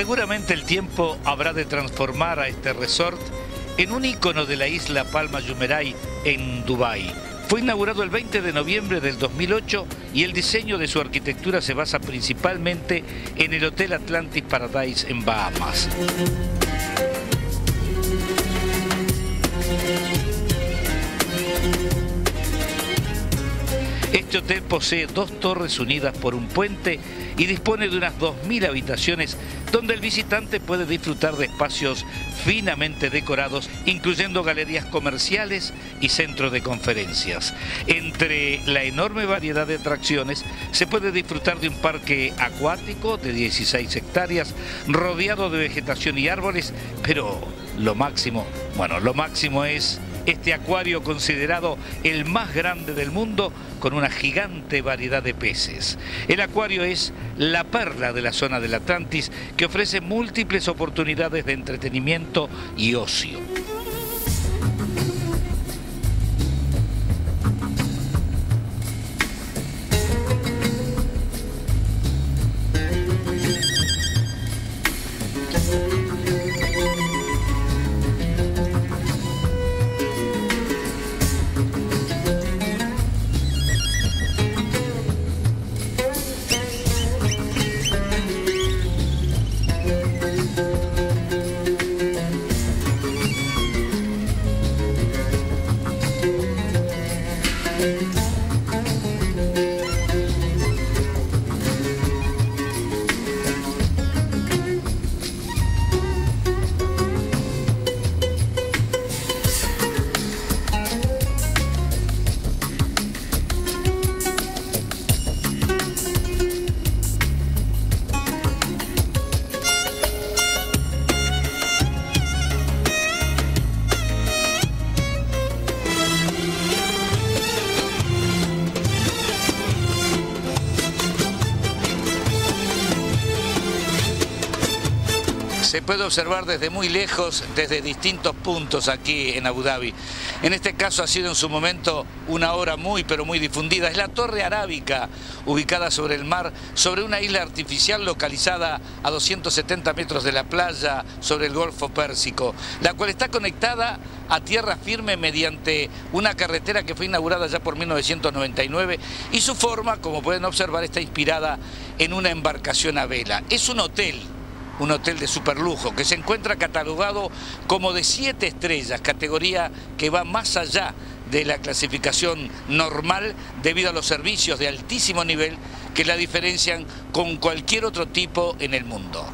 Seguramente el tiempo habrá de transformar a este resort en un ícono de la isla Palma Jumeirah en Dubái. Fue inaugurado el 20 de noviembre del 2008 y el diseño de su arquitectura se basa principalmente en el Hotel Atlantis Paradise en Bahamas. Hotel posee dos torres unidas por un puente y dispone de unas 2.000 habitaciones donde el visitante puede disfrutar de espacios finamente decorados, incluyendo galerías comerciales y centros de conferencias. Entre la enorme variedad de atracciones se puede disfrutar de un parque acuático de 16 hectáreas, rodeado de vegetación y árboles, pero lo máximo, bueno, lo máximo es este acuario considerado el más grande del mundo con una gigante variedad de peces. El acuario es la perla de la zona del Atlantis que ofrece múltiples oportunidades de entretenimiento y ocio. Se puede observar desde muy lejos, desde distintos puntos aquí en Abu Dhabi. En este caso ha sido en su momento una obra muy pero muy difundida. Es la Torre Arábica, ubicada sobre el mar, sobre una isla artificial localizada a 270 metros de la playa, sobre el Golfo Pérsico, la cual está conectada a tierra firme mediante una carretera que fue inaugurada ya por 1999 y su forma, como pueden observar, está inspirada en una embarcación a vela. Es un hotel un hotel de superlujo que se encuentra catalogado como de siete estrellas, categoría que va más allá de la clasificación normal debido a los servicios de altísimo nivel que la diferencian con cualquier otro tipo en el mundo.